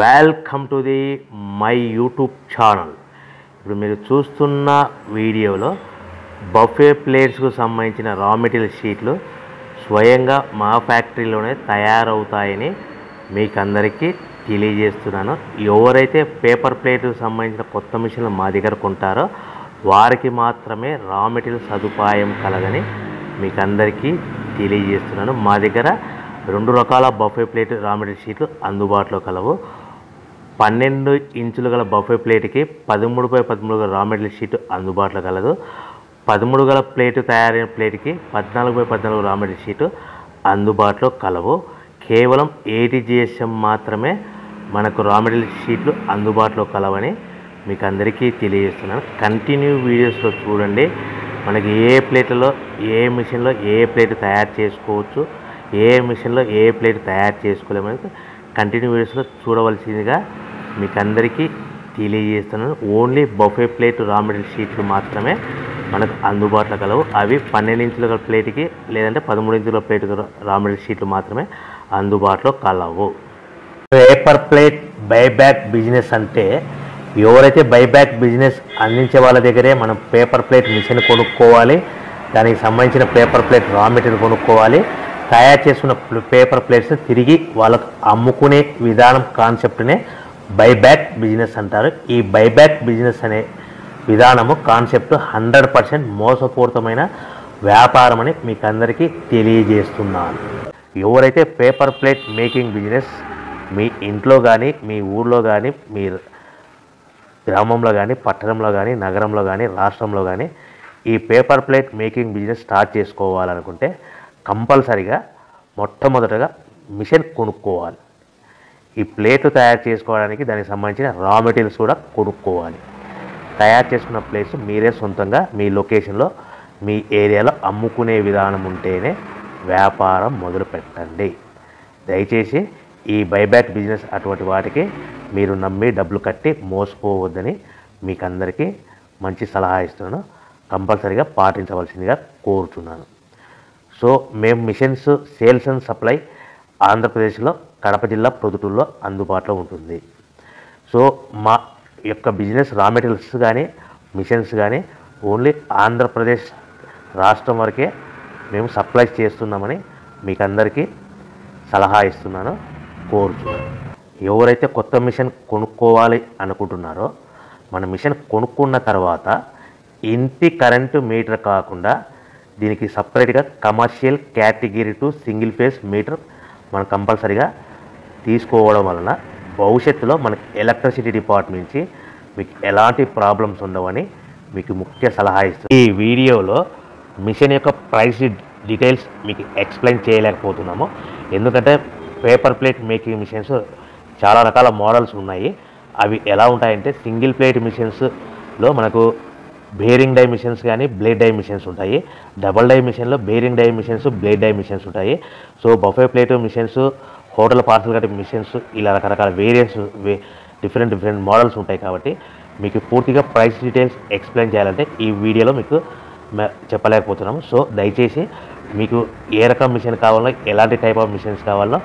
Welcome to the my YouTube channel. ఇప్పుడు మీరు చూస్తున్న వీడియోలో బఫే ప్లేట్స్కు సంబంధించిన రా మెటీరియల్ షీట్లు స్వయంగా మా ఫ్యాక్టరీలోనే తయారవుతాయని మీకు అందరికీ తెలియజేస్తున్నాను. ఎవరైతే పేపర్ ప్లేట్కు సంబంధించిన కొత్త మిషన్లు మా దగ్గర కొంటారో వారికి మాత్రమే రా మెటీరియల్ సదుపాయం కలదని మీకు అందరికీ తెలియజేస్తున్నాను. మా దగ్గర రెండు రకాల బఫే ప్లేట్ రా మెటీరియల్ షీట్లు అందుబాటులో కలవు. పన్నెండు ఇంచులు గల బఫే ప్లేట్కి పదమూడు బై పదమూడు గల రా మెటీరియల్ షీట్ అందుబాటులో కలదు. పదమూడు గల ప్లేట్ తయారైన ప్లేట్కి పద్నాలుగు బై పద్నాలుగు రా మెటీరియల్ షీట్ అందుబాటులో కలవు. కేవలం ఏటీజిఎస్ఎం మాత్రమే మనకు రా మెటీరియల్ షీట్లు అందుబాటులో కలవని మీకు అందరికీ తెలియజేస్తున్నాను. కంటిన్యూ వీడియోస్లో చూడండి. మనకి ఏ ప్లేట్లలో ఏ మిషన్లో ఏ ప్లేట్ తయారు చేసుకోవచ్చు ఏ మిషన్లో ఏ ప్లేట్ తయారు చేసుకోలేమని కంటిన్యూ వీడియోస్లో చూడవలసిందిగా మీకు అందరికీ తెలియజేస్తున్నాను only buffet plate raw material షీట్లు మాత్రమే మనకు అందుబాటులో కలవు. అవి పన్నెండు ఇంచుల ప్లేట్కి లేదంటే పదమూడు ఇంచుల ప్లేట్ రా మెటీరియల్ షీట్లు మాత్రమే అందుబాటులో కలవు. పేపర్ ప్లేట్ బైబ్యాక్ బిజినెస్ అంటే ఎవరైతే బైబ్యాక్ బిజినెస్ అందించే వాళ్ళ దగ్గరే మనం పేపర్ ప్లేట్ మిషన్ కొనుక్కోవాలి దానికి సంబంధించిన పేపర్ ప్లేట్ రా మెటీరియల్ కొనుక్కోవాలి తయారు చేసుకున్న పేపర్ ప్లేట్స్ తిరిగి వాళ్ళకు అమ్ముకునే విధానం కాన్సెప్ట్నే బైబ్యాక్ బిజినెస్ అంటారు. ఈ బైబ్యాక్ బిజినెస్ అనే విధానము కాన్సెప్ట్ హండ్రెడ్ పర్సెంట్ మోసపూరితమైన వ్యాపారం అని మీకు అందరికీ తెలియజేస్తున్నాను. ఎవరైతే పేపర్ ప్లేట్ మేకింగ్ బిజినెస్ మీ ఇంట్లో కానీ మీ ఊర్లో కానీ మీ గ్రామంలో కానీ పట్టణంలో కానీ నగరంలో కానీ రాష్ట్రంలో కానీ ఈ paper plate making business start చేసుకోవాలనుకుంటే కంపల్సరిగా మొట్టమొదటగా మిషన్ కొనుక్కోవాలి. ఈ ప్లేట్లు తయారు చేసుకోవడానికి దానికి సంబంధించిన రా మెటీరియల్స్ కూడా కొనుక్కోవాలి. తయారు చేసుకున్న ప్లేస్ మీరే సొంతంగా మీ లొకేషన్లో మీ ఏరియాలో అమ్ముకునే విధానం ఉంటేనే వ్యాపారం మొదలు పెట్టండి. దయచేసి ఈ బైబ్యాక్ బిజినెస్ అటువంటి వాటికి మీరు నమ్మి డబ్బులు కట్టి మోసపోవద్దని మీకు అందరికీ మంచి సలహా ఇస్తున్నాను. కంపల్సరీగా పాటించవలసిందిగా కోరుతున్నాను సో మేము మిషన్స్ సేల్స్ అండ్ సప్లై ఆంధ్రప్రదేశ్లో కడప జిల్లా ప్రొద్దుటూరులో అందుబాటులో ఉంటుంది. సో మా యొక్క బిజినెస్ రా మెటీరియల్స్ కానీ మిషన్స్ కానీ ఓన్లీ ఆంధ్రప్రదేశ్ రాష్ట్రం వరకే మేము సప్లై చేస్తున్నామని మీకు అందరికీ సలహా ఇస్తున్నాను కోరుతున్నాను ఎవరైతే కొత్త మిషన్ కొనుక్కోవాలి అనుకుంటున్నారో మన మిషన్ కొనుక్కున్న తర్వాత ఇంటి కరెంటు మీటర్ కాకుండా దీనికి సపరేట్గా commercial category two single phase meter మనం కంపల్సరీగా తీసుకోవడం వలన భవిష్యత్తులో మనకి ఎలక్ట్రిసిటీ డిపార్ట్మెంట్ నుంచి మీకు ఎలాంటి ప్రాబ్లమ్స్ ఉండవని మీకు ముఖ్య సలహా ఇస్తుంది ఈ వీడియోలో మిషన్ యొక్క ప్రైస్ డీటెయిల్స్ మీకు ఎక్స్ప్లెయిన్ చేయలేకపోతున్నాము. ఎందుకంటే పేపర్ ప్లేట్ మేకింగ్ మిషన్స్ చాలా రకాల మోడల్స్ ఉన్నాయి. అవి ఎలా ఉంటాయంటే సింగిల్ ప్లేట్ మిషన్స్లో మనకు బేరింగ్ డై మిషన్స్ కానీ బ్లేడ్ డై మిషన్స్ ఉంటాయి. డబల్ డై మిషన్లో bearing die machines blade die machines ఉంటాయి. So buffet plate machines hotel parcel కట్టే మిషన్స్ ఇలా రకరకాల వేరియంట్స్ డిఫరెంట్ డిఫరెంట్ మోడల్స్ ఉంటాయి కాబట్టి మీకు పూర్తిగా ప్రైస్ డీటెయిల్స్ ఎక్స్ప్లెయిన్ చేయాలంటే ఈ వీడియోలో మీకు చెప్పలేకపోతున్నాము. సో దయచేసి మీకు ఏ రకం మిషన్ కావాలో ఎలాంటి టైప్ ఆఫ్ మిషన్స్ కావాలో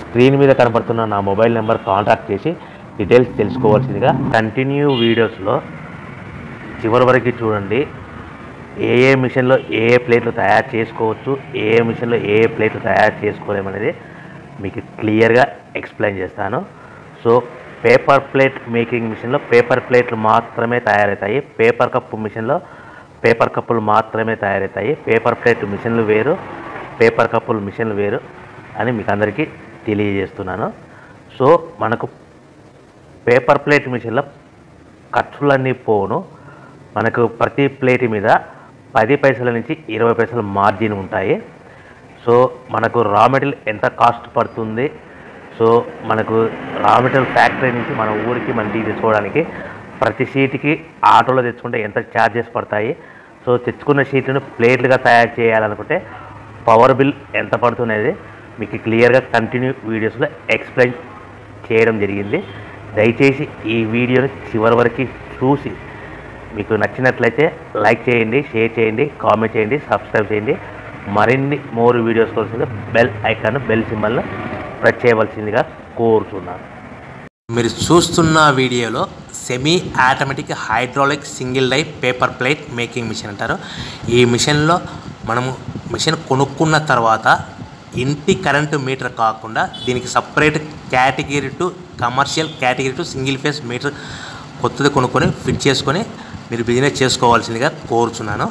స్క్రీన్ మీద కనపడుతున్న నా మొబైల్ నెంబర్ కాంటాక్ట్ చేసి డీటెయిల్స్ తెలుసుకోవాల్సిందిగా కంటిన్యూ వీడియోస్లో చివరి వరకు చూడండి. ఏ ఏ మిషన్లో ఏ ఏ ప్లేట్లు తయారు చేసుకోవచ్చు ఏ ఏ మిషన్లో ఏ ఏ ప్లేట్లు తయారు చేసుకోలేమనేది మీకు క్లియర్గా ఎక్స్ప్లెయిన్ చేస్తాను. సో పేపర్ ప్లేట్ మేకింగ్ మిషన్లో పేపర్ ప్లేట్లు మాత్రమే తయారవుతాయి. పేపర్ కప్పు మిషన్లో పేపర్ కప్పులు మాత్రమే తయారవుతాయి. పేపర్ ప్లేట్ మిషన్లు వేరు పేపర్ కప్పులు మిషన్లు వేరు అని మీకు అందరికీ తెలియజేస్తున్నాను. సో మనకు పేపర్ ప్లేట్ మిషన్లో ఖర్చులన్నీ పోను మనకు ప్రతి ప్లేట్ మీద పది పైసల నుంచి ఇరవై పైసల మార్జిన్ ఉంటాయి. సో మనకు రా మెటీరియల్ ఎంత కాస్ట్ పడుతుంది? సో మనకు రా మెటీరియల్ ఫ్యాక్టరీ నుంచి మన ఊరికి మనం తీసుకోవడానికి ప్రతి షీట్కి ఆటోలో తెచ్చుకుంటే ఎంత ఛార్జెస్ పడతాయి? సో తెచ్చుకున్న షీట్లను ప్లేట్లుగా తయారు చేయాలనుకుంటే పవర్ బిల్ ఎంత పడుతున్నది? మీకు క్లియర్గా కంటిన్యూ వీడియోస్లో ఎక్స్ప్లెయిన్ చేయడం జరిగింది. దయచేసి ఈ వీడియోని చివరి వరకు చూసి మీకు నచ్చినట్లయితే లైక్ చేయండి షేర్ చేయండి కామెంట్ చేయండి సబ్స్క్రైబ్ చేయండి. మరిన్ని మోర్ వీడియోస్ కోసం బెల్ ఐకాన్ బెల్ సింబల్ను ప్రెస్ చేయవలసిందిగా కోరుతున్నాను మీరు చూస్తున్న వీడియోలో semi automatic hydraulic single life paper plate making machine అంటారు. ఈ మిషన్లో మనము మిషన్ కొనుక్కున్న తర్వాత ఇంటి కరెంటు మీటర్ కాకుండా దీనికి separate category two commercial category two single phase meter కొత్తది కొనుక్కొని ఫిట్ చేసుకొని మీరు బిజినెస్ చేసుకోవాల్సిందిగా కోరుచున్నాను.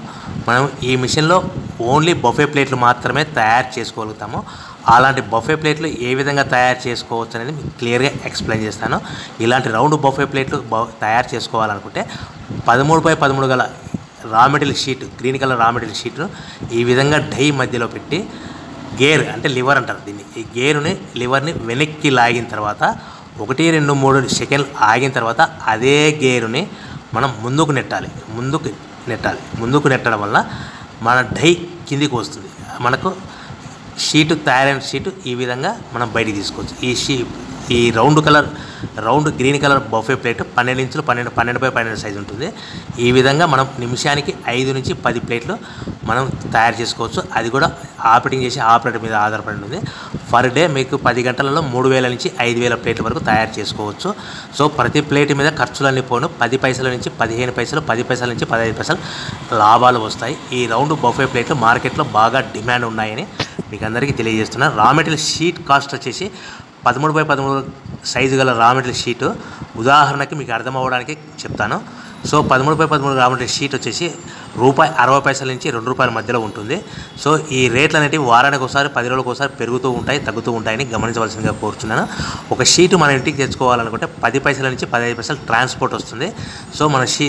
మనం ఈ మిషన్లో ఓన్లీ బఫే ప్లేట్లు మాత్రమే తయారు చేసుకోగలుగుతాము. అలాంటి బఫే ప్లేట్లు ఏ విధంగా తయారు చేసుకోవచ్చు అనేది మీకు క్లియర్గా ఎక్స్ప్లెయిన్ చేస్తాను. ఇలాంటి రౌండ్ బఫే ప్లేట్లు బ- తయారు చేసుకోవాలనుకుంటే పదమూడు బై పదమూడు గల raw material sheet green colour raw material షీట్ను ఈ విధంగా డై మధ్యలో పెట్టి గేర్ అంటే లివర్ అంటారు దీన్ని. ఈ గేరుని లివర్ని వెనక్కి లాగిన తర్వాత ఒకటి రెండు మూడు సెకండ్లు ఆగిన తర్వాత అదే గేరుని మనం ముందుకు నెట్టాలి. ముందుకు నెట్టాలి. ముందుకు నెట్టడం వల్ల మన డై కిందికి వస్తుంది. మనకు షీటు తయారైన షీటు ఈ విధంగా మనం బయటికి తీసుకోవచ్చు. ఈ షీ ఈ round colour round green colour buffet plate పన్నెండు ఇంచులు పన్నెండు పన్నెండు బై పన్నెండు సైజు ఉంటుంది. ఈ విధంగా మనం నిమిషానికి ఐదు నుంచి పది ప్లేట్లు మనం తయారు చేసుకోవచ్చు. అది కూడా ఆపరేటింగ్ చేసే ఆపరేటర్ మీద ఆధారపడి ఉంటుంది. పర్ డే మీకు పది గంటలలో మూడు వేల నుంచి ఐదు వేల ప్లేట్ల వరకు తయారు చేసుకోవచ్చు. సో ప్రతి ప్లేట్ మీద ఖర్చులన్నీ పోను. పది పైసల నుంచి పదిహేను పైసలు పది పైసల నుంచి పదహైదు పైసలు లాభాలు వస్తాయి. ఈ రౌండ్ బఫే ప్లేట్లు మార్కెట్లో బాగా డిమాండ్ ఉన్నాయని మీకు అందరికీ తెలియజేస్తున్నాను రా మెటీరియల్ షీట్ కాస్ట్ వచ్చేసి పదమూడు బై పదమూడు సైజు గల రా మెటీరియల్ షీటు ఉదాహరణకి మీకు అర్థం అవ్వడానికి చెప్తాను. సో పదమూడు బై పదమూడు రా మెటీరియల్ షీట్ వచ్చేసి రూపాయి అరవై పైసల నుంచి రెండు రూపాయల మధ్యలో ఉంటుంది. సో ఈ రేట్లు అనేటివి వారానికి ఒకసారి పది రోజులకు ఒకసారి పెరుగుతూ ఉంటాయి తగ్గుతూ ఉంటాయని గమనించవలసిందిగా కోరుచున్నాను. ఒక షీటు మన ఇంటికి తెచ్చుకోవాలనుకుంటే పది పైసల నుంచి పదహైదు పైసలు ట్రాన్స్పోర్ట్ వస్తుంది. సో మన షీ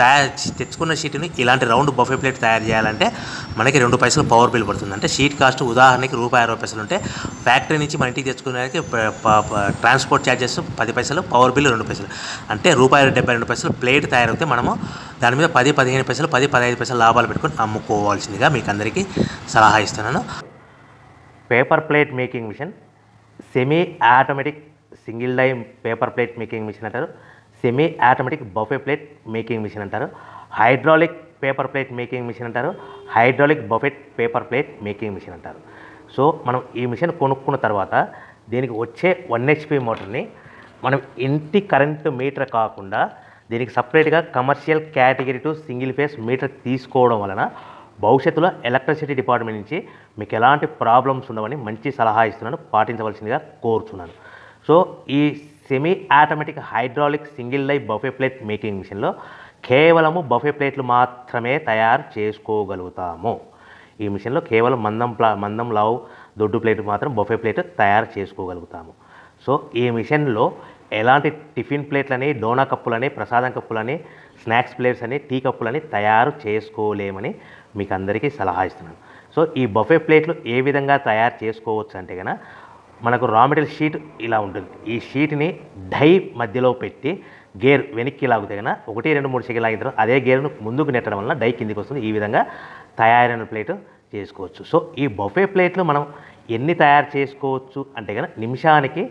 తయారు తెచ్చుకున్న షీట్ని ఇలాంటి రౌండ్ బఫే ప్లేట్ తయారు చేయాలంటే మనకి రెండు పైసలు పవర్ బిల్ పడుతుంది. అంటే షీట్ కాస్ట్ ఉదాహరణకి రూపాయి అరవై పైసలు ఉంటే ఫ్యాక్టరీ నుంచి మన ఇంటికి తెచ్చుకునేకి ట్రాన్స్పోర్ట్ ఛార్జెస్ పది పైసలు పవర్ బిల్ రెండు పైసలు. అంటే రూపాయి డెబ్బై రెండు పైసలు ప్లేట్ తయారైతే మనము దాని మీద పది పదిహేను పైసలు పది పదహైదు పైసలు లాభాలు పెట్టుకొని అమ్ముకోవాల్సిందిగా మీకు అందరికీ సలహా ఇస్తున్నాను. Paper plate making machine semi automatic single die paper plate making machine అంటారు. Semi automatic buffet plate making machine అంటారు. Hydraulic paper plate making machine అంటారు. Hydraulic buffet paper plate making machine అంటారు. సో మనం ఈ మిషన్ కొనుక్కున్న తర్వాత దీనికి వచ్చే వన్ హెచ్పి మోటార్ని మనం ఇంటి కరెంటు మీటర్ కాకుండా దీనికి సపరేట్గా commercial category two single phase meter తీసుకోవడం వలన భవిష్యత్తులో ఎలక్ట్రిసిటీ డిపార్ట్మెంట్ నుంచి మీకు ఎలాంటి ప్రాబ్లమ్స్ ఉండవని మంచి సలహా ఇస్తున్నాను పాటించవలసిందిగా కోరుచున్నాను. సో ఈ సెమీ ఆటోమేటిక్ హైడ్రాలిక్ సింగిల్ లై బఫే ప్లేట్ మేకింగ్ మిషన్లో కేవలము బఫే ప్లేట్లు మాత్రమే తయారు చేసుకోగలుగుతాము. ఈ మిషన్లో కేవలం మందం ప్లా మందం లావు దొడ్డు ప్లేట్ మాత్రం బఫే ప్లేట్ తయారు చేసుకోగలుగుతాము. సో ఈ మిషన్లో ఎలాంటి టిఫిన్ ప్లేట్లని డోనా కప్పులని ప్రసాదం కప్పులని స్నాక్స్ ప్లేట్స్ అని టీ కప్పులని తయారు చేసుకోలేమని మీకు అందరికీ సలహా ఇస్తున్నాను. సో ఈ బఫే ప్లేట్లు ఏ విధంగా తయారు చేసుకోవచ్చు అంటే కనుక మనకు రా మెటీరియల్ షీట్ ఇలా ఉంటుంది. ఈ షీట్ని డై మధ్యలో పెట్టి గేర్ వెనక్కి లాగితే కనుక ఒకటి రెండు మూడు సెకండ్ లాగిన తర్వాత అదే గేర్ను ముందుకు నెట్టడం వల్ల డై కిందికి వస్తుంది. ఈ విధంగా తయారైన ప్లేట్ చేసుకోవచ్చు. సో ఈ బఫే ప్లేట్లు మనం ఎన్ని తయారు చేసుకోవచ్చు అంటే కనుక నిమిషానికి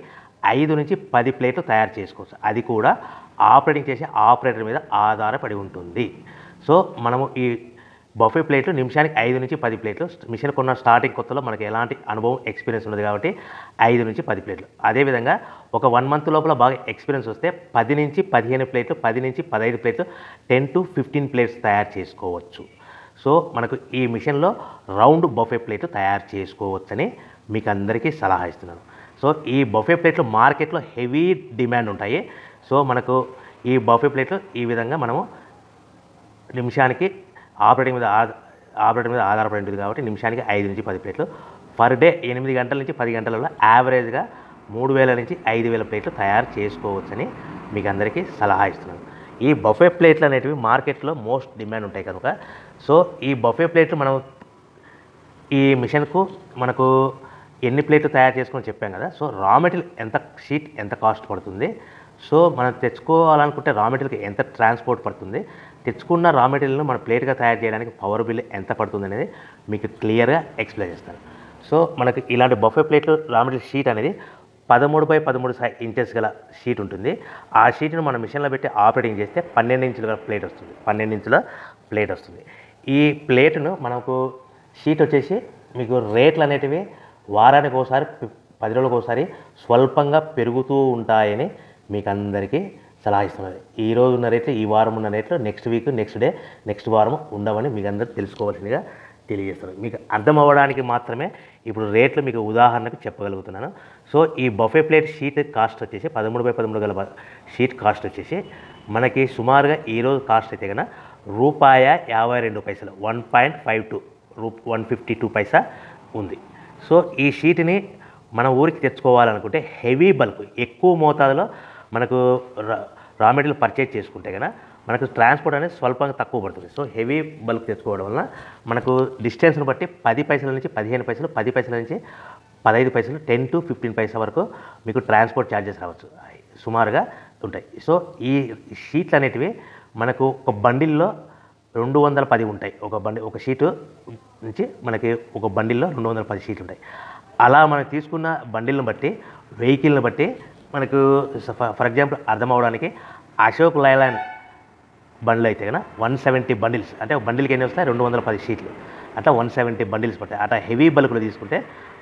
ఐదు నుంచి పది ప్లేట్లు తయారు చేసుకోవచ్చు. అది కూడా ఆపరేటింగ్ చేసే ఆపరేటర్ మీద ఆధారపడి ఉంటుంది. సో మనము ఈ బఫే ప్లేట్లు నిమిషానికి ఐదు నుంచి పది ప్లేట్లు. మిషన్ కొన్న స్టార్టింగ్ కొత్తలో మనకి ఎలాంటి అనుభవం ఎక్స్పీరియన్స్ ఉన్నది కాబట్టి ఐదు నుంచి పది ప్లేట్లు. అదేవిధంగా ఒక వన్ మంత్ లోపల బాగా ఎక్స్పీరియన్స్ వస్తే పది నుంచి పదిహేను ప్లేట్లు పది నుంచి పదహైదు ప్లేట్లు టెన్ టు ఫిఫ్టీన్ ప్లేట్స్ తయారు చేసుకోవచ్చు. సో మనకు ఈ మిషన్లో రౌండ్ బఫే ప్లేట్లు తయారు చేసుకోవచ్చని మీకు అందరికీ సలహా ఇస్తున్నాను. సో ఈ బఫే ప్లేట్లు మార్కెట్లో హెవీ డిమాండ్ ఉంటాయి. సో మనకు ఈ బఫే ప్లేట్లు ఈ విధంగా మనము నిమిషానికి ఆపరేటింగ్ మీద ఆధ- ఆపరేటర్ మీద ఆధారపడి ఉంటుంది కాబట్టి నిమిషానికి ఐదు నుంచి పది ప్లేట్లు. పర్ డే ఎనిమిది గంటల నుంచి పది గంటలలో యావరేజ్గా మూడు వేల నుంచి ఐదు వేల ప్లేట్లు తయారు చేసుకోవచ్చని మీకు అందరికీ సలహా ఇస్తున్నాను. ఈ బఫే ప్లేట్లు అనేటివి మార్కెట్లో మోస్ట్ డిమాండ్ ఉంటాయి కనుక. సో ఈ బఫే ప్లేట్లు మనం ఈ మిషన్కు మనకు ఎన్ని ప్లేట్లు తయారు చేసుకొని చెప్పాం కదా. సో రా మెటీరియల్ ఎంత షీట్ ఎంత కాస్ట్ పడుతుంది. సో మనం తెచ్చుకోవాలనుకుంటే రా మెటీరియల్కి ఎంత ట్రాన్స్పోర్ట్ పడుతుంది. తెచ్చుకున్న రా మెటీరియల్ను మన ప్లేట్గా తయారు చేయడానికి పవర్ బిల్ ఎంత పడుతుంది అనేది మీకు క్లియర్గా ఎక్స్ప్లెయిన్ చేస్తాను. సో మనకి ఇలాంటి బఫే ప్లేట్లు రా మెటీరియల్ షీట్ అనేది పదమూడు బై పదమూడు ఇంచెస్ గల షీట్ ఉంటుంది. ఆ షీట్ను మనం మిషన్లో పెట్టి ఆపరేటింగ్ చేస్తే పన్నెండు ఇంచుల ప్లేట్ వస్తుంది. పన్నెండు ఇంచుల ప్లేట్ వస్తుంది. ఈ ప్లేట్ను మనకు షీట్ వచ్చేసి మీకు రేట్లు అనేటివి వారానికి ఒకసారి పది రోజులకు ఒకసారి స్వల్పంగా పెరుగుతూ ఉంటాయని మీకు అందరికీ సలహా ఈ రోజు ఉన్న రేట్లు ఈ వారం ఉన్న రేట్లు next week next day next వారం ఉండవని మీకు అందరూ తెలుసుకోవాల్సిందిగా తెలియజేస్తున్నాను మీకు అర్థం అవ్వడానికి మాత్రమే ఇప్పుడు రేట్లు మీకు ఉదాహరణకు చెప్పగలుగుతున్నాను. సో ఈ బఫే ప్లేట్ షీట్ కాస్ట్ వచ్చేసి పదమూడు బై పదమూడు గల షీట్ కాస్ట్ వచ్చేసి మనకి సుమారుగా ఈరోజు కాస్ట్ అయితే కనుక రూపాయ యాభై రెండు పైసలు వన్ పాయింట్ ఫైవ్ టూ రూ వన్ ఫిఫ్టీ టూ పైసా ఉంది. సో ఈ షీట్ని మన ఊరికి తెచ్చుకోవాలనుకుంటే హెవీ బల్క్ ఎక్కువ మోతాదులో మనకు రా మెటీరియల్ పర్చేజ్ చేసుకుంటే కనుక మనకు ట్రాన్స్పోర్ట్ అనేది స్వల్పంగా తక్కువ పడుతుంది. సో హెవీ బల్క్ తెచ్చుకోవడం వల్ల మనకు డిస్టెన్స్ని బట్టి పది పైసల నుంచి పదిహేను పైసలు పది పైసల నుంచి పదహైదు పైసలు టెన్ టు ఫిఫ్టీన్ పైసా వరకు మీకు ట్రాన్స్పోర్ట్ ఛార్జెస్ రావచ్చు. సుమారుగా ఉంటాయి. సో ఈ షీట్లు అనేటివి మనకు ఒక బండిల్లో రెండు వందల పది ఉంటాయి. ఒక బండి ఒక షీటు నుంచి మనకి ఒక బండిల్లో రెండు వందల పది షీట్లు ఉంటాయి. అలా మనం తీసుకున్న బండిల్ని బట్టి వెహికల్ని బట్టి మనకు ఫర్ ఎగ్జాంపుల్ అర్థం అవడానికి అశోక్ లైలాండ్ బండ్లు అయితే కదా వన్ సెవెంటీ బండిల్స్ అంటే బండిల్కి ఎన్ని వస్తాయి? రెండు వందల పది షీట్లు అట్లా వన్ సెవెంటీ బండిల్స్ పడతాయి. అట్లా హెవీ బల్క్లో తీసుకుంటే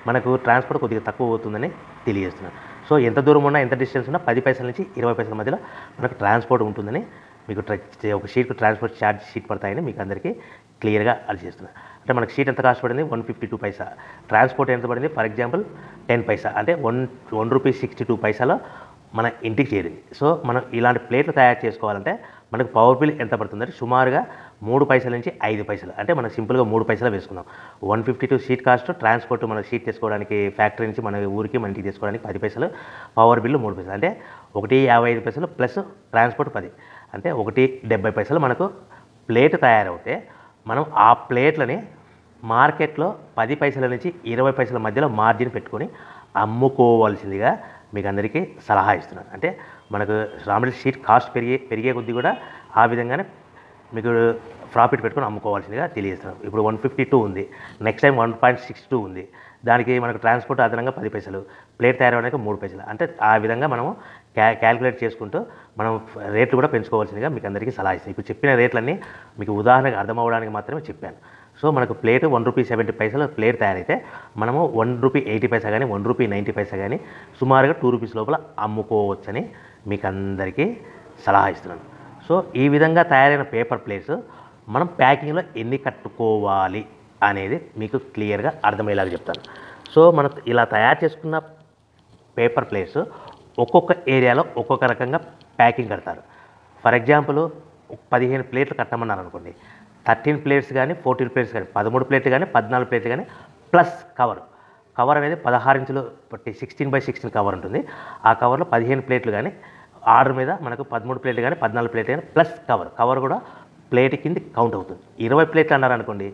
మనకు ట్రాన్స్పోర్ట్ కొద్దిగా తక్కువ అవుతుందని తెలియజేస్తున్నాను సో ఎంత దూరం ఉన్నా ఎంత డిస్టెన్స్ ఉన్నా పది పైసల నుంచి ఇరవై పైసల మధ్యలో మనకు ట్రాన్స్పోర్ట్ ఉంటుందని మీకు ఒక షీట్కు ట్రాన్స్పోర్ట్ ఛార్జ్ షీట్ పడతాయని మీకు అందరికీ క్లియర్గా అది చేస్తున్నాను అంటే మనకి షీట్ ఎంత కాస్ట్ పడింది? One fifty two paisa. Transport ఎంత పడింది? For example ten paisa. అంటే one one rupees sixty two పైసాలో మన ఇంటికి చేరింది. సో మనం ఇలాంటి ప్లేట్లు తయారు చేసుకోవాలంటే మనకు పవర్ బిల్ ఎంత పడుతుందంటే సుమారుగా మూడు పైసల నుంచి ఐదు పైసలు. అంటే మనం సింపుల్గా మూడు పైసలు వేసుకుందాం. One fifty two sheet cost transport మన షీట్ తీసుకోవడానికి ఫ్యాక్టరీ నుంచి మన ఊరికి మన ఇంటికి తీసుకోవడానికి పది పైసలు పవర్ బిల్లు మూడు పైసలు. అంటే ఒకటి యాభై ఐదు పైసలు ప్లస్ ట్రాన్స్పోర్ట్ పది. అంటే ఒకటి డెబ్బై పైసలు మనకు ప్లేట్ తయారవుతే మనం ఆ ప్లేట్లని మార్కెట్లో పది పైసల నుంచి ఇరవై పైసల మధ్యలో మార్జిన్ పెట్టుకొని అమ్ముకోవాల్సిందిగా మీకు అందరికీ సలహా ఇస్తున్నాను. అంటే మనకు రామడి షీట్ కాస్ట్ పెరిగే పెరిగే కొద్దీ కూడా ఆ విధంగానే మీకు ప్రాఫిట్ పెట్టుకొని అమ్ముకోవాల్సిందిగా తెలియజేస్తున్నాం ఇప్పుడు వన్ ఫిఫ్టీ టూ ఉంది. Next time one point six two ఉంది. దానికి మనకు ట్రాన్స్పోర్ట్ అదనంగా పది పైసలు. ప్లేట్ తయారవడానికి మూడు పైసలు. అంటే ఆ విధంగా మనము క్యా క్యాలిక్యులేట్ చేసుకుంటూ మనం రేట్లు కూడా పెంచుకోవాల్సిందిగా మీకు అందరికీ సలహా ఇస్తాను. ఇప్పుడు చెప్పిన రేట్లన్నీ మీకు ఉదాహరణకు అర్థమవడానికి మాత్రమే చెప్పాను. సో మనకు ప్లేట్ వన్ రూపీ సెవెంటీ పైసలు ప్లేట్ తయారైతే మనము వన్ రూపీ ఎయిటీ పైసా కానీ వన్ రూపీ నైంటీ పైసా కానీ సుమారుగా టూ రూపీస్ లోపల అమ్ముకోవచ్చని మీకు అందరికీ సలహా ఇస్తున్నాను. సో ఈ విధంగా తయారైన పేపర్ ప్లేట్స్ మనం ప్యాకింగ్లో ఎన్ని కట్టుకోవాలి అనేది మీకు క్లియర్గా అర్థమయ్యేలాగా చెప్తాను. సో మనం ఇలా తయారు చేసుకున్న పేపర్ ప్లేట్స్ ఒక్కొక్క ఏరియాలో ఒక్కొక్క రకంగా ప్యాకింగ్ కడతారు. ఫర్ ఎగ్జాంపుల్ పదిహేను ప్లేట్లు కట్టమన్నారు అనుకోండి థర్టీన్ ప్లేట్స్ కానీ ఫోర్టీన్ ప్లేట్స్ కానీ పదమూడు ప్లేట్లు కానీ పద్నాలుగు ప్లేట్లు కానీ ప్లస్ కవర్. కవర్ అనేది పదహారు ఇంచులు పట్టి సిక్స్టీన్ బై సిక్స్టీన్ కవర్ ఉంటుంది. ఆ కవర్లో పదిహేను ప్లేట్లు కానీ ఆర్డర్ మీద మనకు పదమూడు ప్లేట్లు కానీ పద్నాలుగు ప్లేట్లు కానీ ప్లస్ కవర్. కవర్ కూడా ప్లేట్ కింద కౌంట్ అవుతుంది. ఇరవై ప్లేట్లు అన్నారు అనుకోండి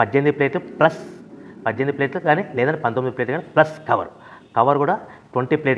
పద్దెనిమిది ప్లేట్లు ప్లస్ పద్దెనిమిది ప్లేట్లు కానీ లేదంటే పంతొమ్మిది ప్లేట్లు కానీ ప్లస్ కవర్. కవర్ కూడా ట్వంటీ ప్లేట్